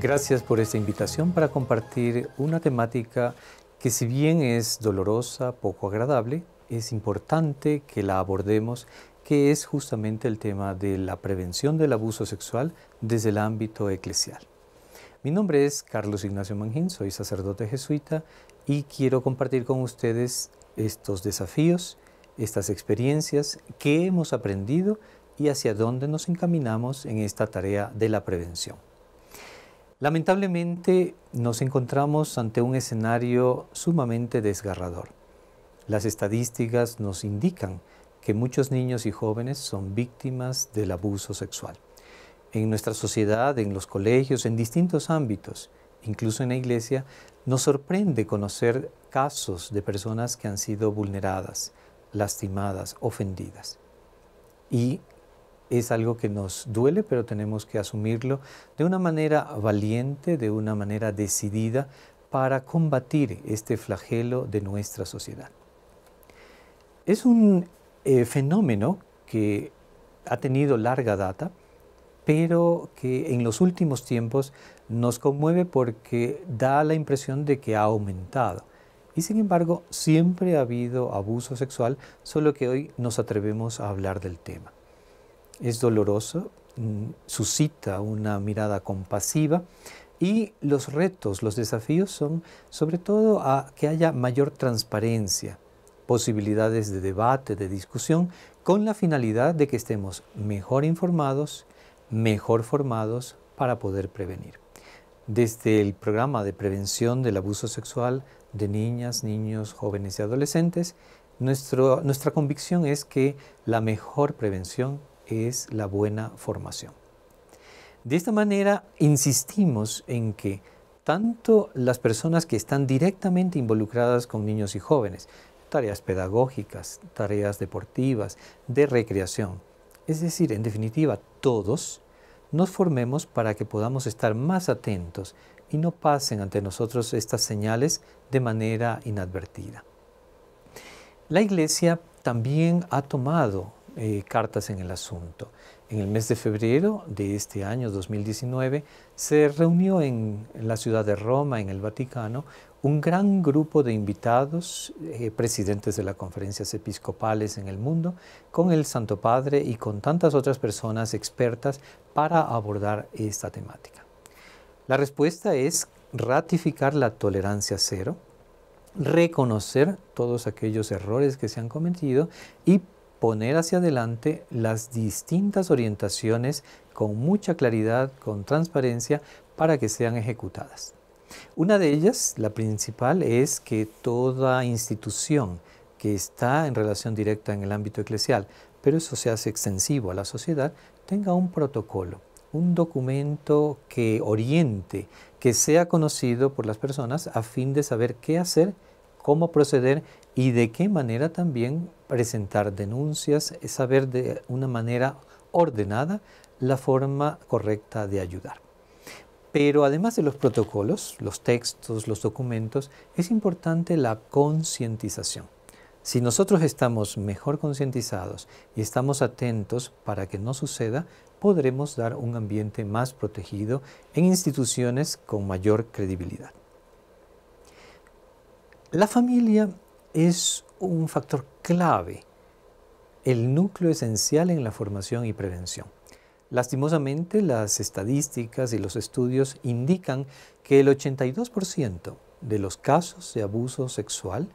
Gracias por esta invitación para compartir una temática que si bien es dolorosa, poco agradable, es importante que la abordemos, que es justamente el tema de la prevención del abuso sexual desde el ámbito eclesial. Mi nombre es Carlos Ignacio Manjín, soy sacerdote jesuita y quiero compartir con ustedes estos desafíos, estas experiencias que hemos aprendido y hacia dónde nos encaminamos en esta tarea de la prevención. Lamentablemente nos encontramos ante un escenario sumamente desgarrador. Las estadísticas nos indican que muchos niños y jóvenes son víctimas del abuso sexual. En nuestra sociedad, en los colegios, en distintos ámbitos, incluso en la iglesia, nos sorprende conocer casos de personas que han sido vulneradas, lastimadas, ofendidas. Y es algo que nos duele, pero tenemos que asumirlo de una manera valiente, de una manera decidida, para combatir este flagelo de nuestra sociedad. Es un eh, fenómeno que ha tenido larga data, pero que en los últimos tiempos nos conmueve porque da la impresión de que ha aumentado. Y sin embargo, siempre ha habido abuso sexual, solo que hoy nos atrevemos a hablar del tema es doloroso, mm, suscita una mirada compasiva y los retos, los desafíos son sobre todo a que haya mayor transparencia, posibilidades de debate, de discusión, con la finalidad de que estemos mejor informados, mejor formados para poder prevenir. Desde el programa de prevención del abuso sexual de niñas, niños, jóvenes y adolescentes, nuestra convicción es que la mejor prevención es la buena formación. De esta manera, insistimos en que tanto las personas que están directamente involucradas con niños y jóvenes, tareas pedagógicas, tareas deportivas, de recreación, es decir, en definitiva, todos, nos formemos para que podamos estar más atentos y no pasen ante nosotros estas señales de manera inadvertida. La Iglesia también ha tomado eh, cartas en el asunto. En el mes de febrero de este año 2019 se reunió en, la ciudad de Roma, en el Vaticano, un gran grupo de invitados, eh, presidentes de las conferencias episcopales en el mundo, con el Santo Padre y con tantas otras personas expertas para abordar esta temática. La respuesta es ratificar la tolerancia cero, reconocer todos aquellos errores que se han cometido y poner hacia adelante las distintas orientaciones con mucha claridad, con transparencia, para que sean ejecutadas. Una de ellas, la principal, es que toda institución que está en relación directa en el ámbito eclesial, pero eso se hace extensivo a la sociedad, tenga un protocolo, un documento que oriente, que sea conocido por las personas a fin de saber qué hacer, cómo proceder y de qué manera también presentar denuncias, saber de una manera ordenada la forma correcta de ayudar. Pero además de los protocolos, los textos, los documentos, es importante la concientización. Si nosotros estamos mejor concientizados y estamos atentos para que no suceda, podremos dar un ambiente más protegido en instituciones con mayor credibilidad. La familia es un factor clave, el núcleo esencial en la formación y prevención. Lastimosamente, las estadísticas y los estudios indican que el 82% de los casos de abuso sexual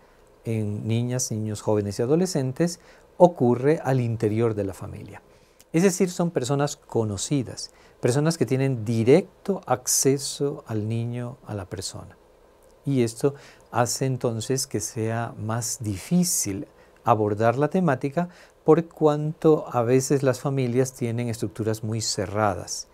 en niñas, niños, jóvenes y adolescentes ocurre al interior de la familia. Es decir, son personas conocidas, personas que tienen directo acceso al niño, a la persona. Y esto hace entonces que sea más difícil abordar la temática por cuanto a veces las familias tienen estructuras muy cerradas,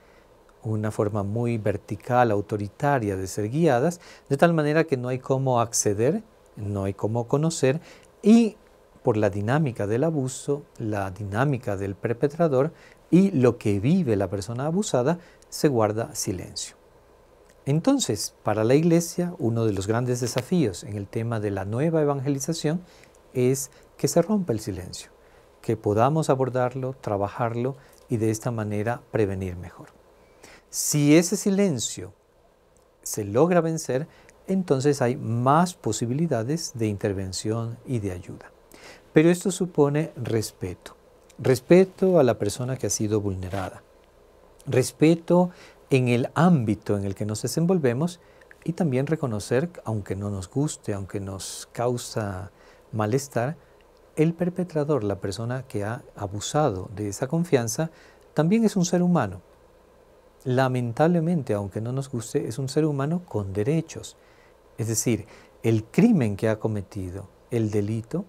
una forma muy vertical, autoritaria de ser guiadas, de tal manera que no hay cómo acceder, no hay cómo conocer y por la dinámica del abuso, la dinámica del perpetrador y lo que vive la persona abusada, se guarda silencio. Entonces, para la Iglesia, uno de los grandes desafíos en el tema de la nueva evangelización es que se rompa el silencio, que podamos abordarlo, trabajarlo y de esta manera prevenir mejor. Si ese silencio se logra vencer, entonces hay más posibilidades de intervención y de ayuda. Pero esto supone respeto. Respeto a la persona que ha sido vulnerada. Respeto en el ámbito en el que nos desenvolvemos y también reconocer, aunque no nos guste, aunque nos causa malestar, el perpetrador, la persona que ha abusado de esa confianza, también es un ser humano. Lamentablemente, aunque no nos guste, es un ser humano con derechos. Es decir, el crimen que ha cometido, el delito,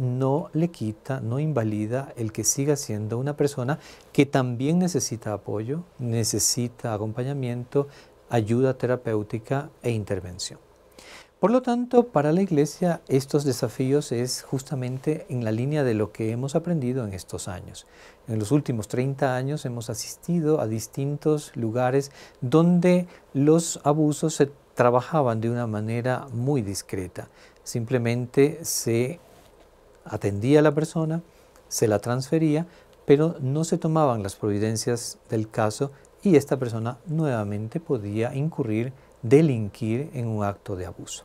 no le quita, no invalida el que siga siendo una persona que también necesita apoyo, necesita acompañamiento, ayuda terapéutica e intervención. Por lo tanto, para la Iglesia estos desafíos es justamente en la línea de lo que hemos aprendido en estos años. En los últimos 30 años hemos asistido a distintos lugares donde los abusos se trabajaban de una manera muy discreta. Simplemente se atendía a la persona, se la transfería, pero no se tomaban las providencias del caso y esta persona nuevamente podía incurrir, delinquir en un acto de abuso.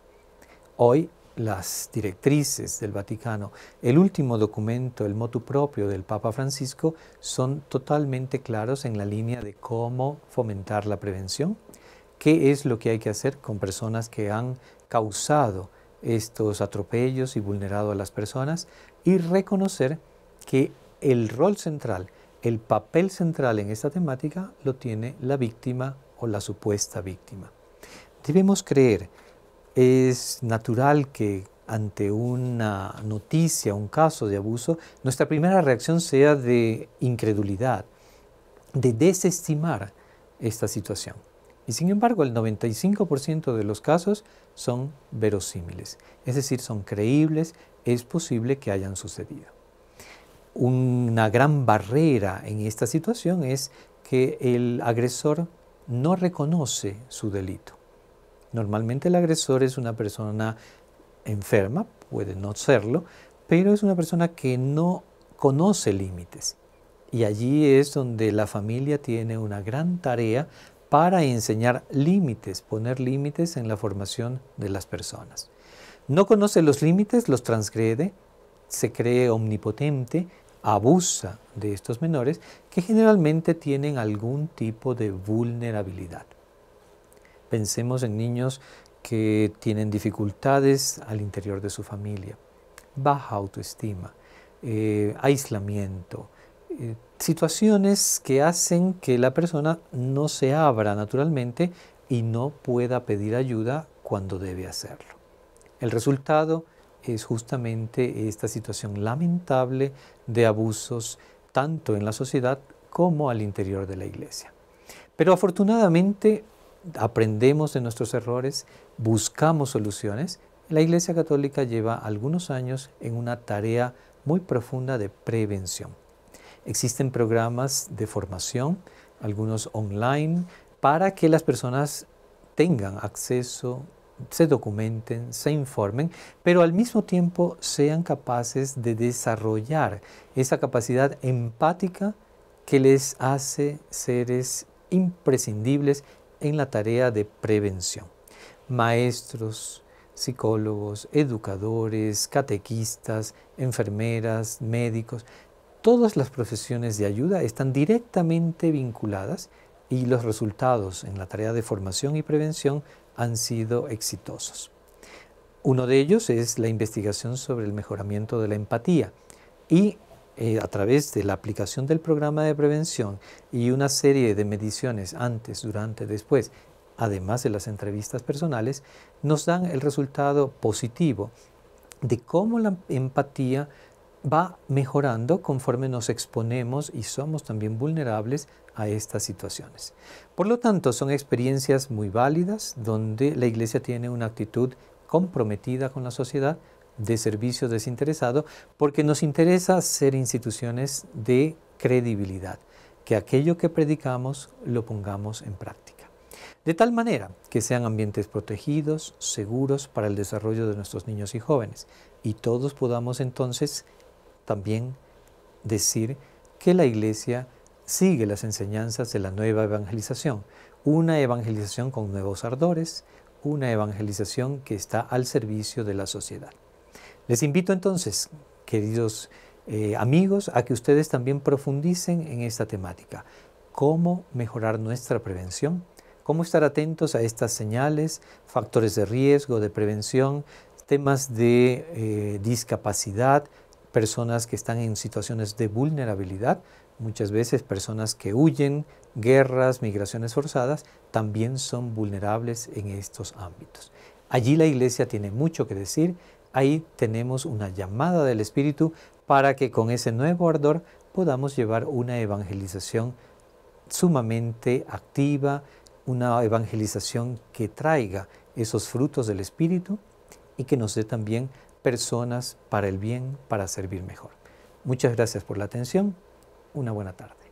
Hoy las directrices del Vaticano, el último documento, el motu propio del Papa Francisco, son totalmente claros en la línea de cómo fomentar la prevención, qué es lo que hay que hacer con personas que han causado estos atropellos y vulnerado a las personas y reconocer que el rol central, el papel central en esta temática lo tiene la víctima o la supuesta víctima. Debemos creer, es natural que ante una noticia, un caso de abuso, nuestra primera reacción sea de incredulidad, de desestimar esta situación. Y sin embargo, el 95% de los casos son verosímiles, es decir, son creíbles, es posible que hayan sucedido. Una gran barrera en esta situación es que el agresor no reconoce su delito. Normalmente el agresor es una persona enferma, puede no serlo, pero es una persona que no conoce límites. Y allí es donde la familia tiene una gran tarea para enseñar límites, poner límites en la formación de las personas. No conoce los límites, los transgrede, se cree omnipotente, abusa de estos menores que generalmente tienen algún tipo de vulnerabilidad. Pensemos en niños que tienen dificultades al interior de su familia, baja autoestima, eh, aislamiento, eh, situaciones que hacen que la persona no se abra naturalmente y no pueda pedir ayuda cuando debe hacerlo. El resultado es justamente esta situación lamentable de abusos tanto en la sociedad como al interior de la iglesia. Pero afortunadamente aprendemos de nuestros errores, buscamos soluciones. La Iglesia Católica lleva algunos años en una tarea muy profunda de prevención. Existen programas de formación, algunos online, para que las personas tengan acceso, se documenten, se informen, pero al mismo tiempo sean capaces de desarrollar esa capacidad empática que les hace seres imprescindibles en la tarea de prevención. Maestros, psicólogos, educadores, catequistas, enfermeras, médicos, todas las profesiones de ayuda están directamente vinculadas y los resultados en la tarea de formación y prevención han sido exitosos. Uno de ellos es la investigación sobre el mejoramiento de la empatía y eh, a través de la aplicación del programa de prevención y una serie de mediciones antes, durante, después, además de las entrevistas personales, nos dan el resultado positivo de cómo la empatía va mejorando conforme nos exponemos y somos también vulnerables a estas situaciones. Por lo tanto, son experiencias muy válidas donde la Iglesia tiene una actitud comprometida con la sociedad de servicio desinteresado porque nos interesa ser instituciones de credibilidad, que aquello que predicamos lo pongamos en práctica. De tal manera que sean ambientes protegidos, seguros para el desarrollo de nuestros niños y jóvenes, y todos podamos entonces también decir que la Iglesia sigue las enseñanzas de la nueva evangelización, una evangelización con nuevos ardores, una evangelización que está al servicio de la sociedad. Les invito entonces, queridos eh, amigos, a que ustedes también profundicen en esta temática. ¿Cómo mejorar nuestra prevención? ¿Cómo estar atentos a estas señales, factores de riesgo, de prevención, temas de eh, discapacidad, personas que están en situaciones de vulnerabilidad? Muchas veces personas que huyen, guerras, migraciones forzadas, también son vulnerables en estos ámbitos. Allí la iglesia tiene mucho que decir, ahí tenemos una llamada del Espíritu para que con ese nuevo ardor podamos llevar una evangelización sumamente activa, una evangelización que traiga esos frutos del Espíritu y que nos dé también personas para el bien, para servir mejor. Muchas gracias por la atención una buena tarde.